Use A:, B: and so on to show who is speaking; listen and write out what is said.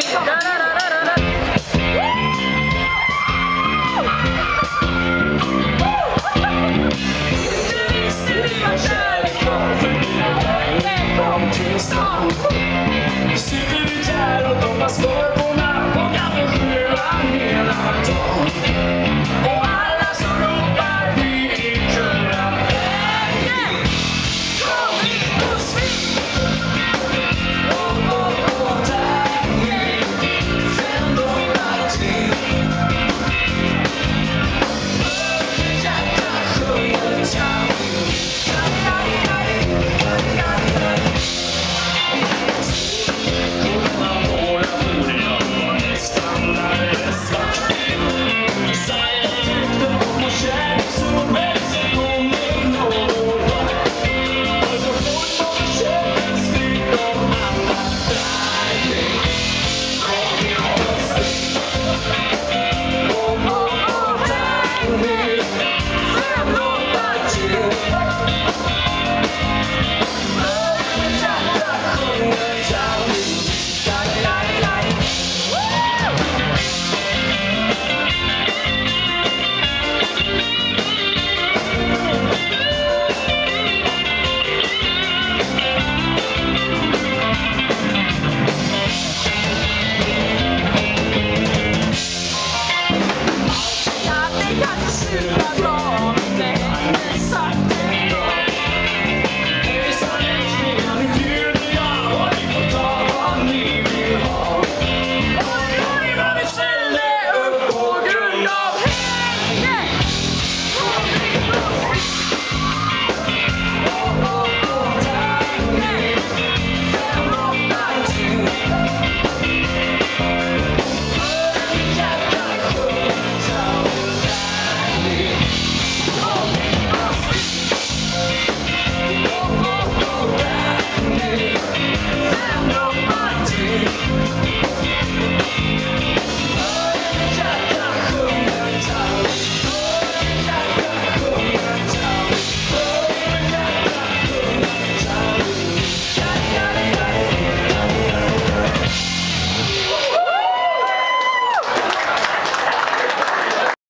A: sluta ta mig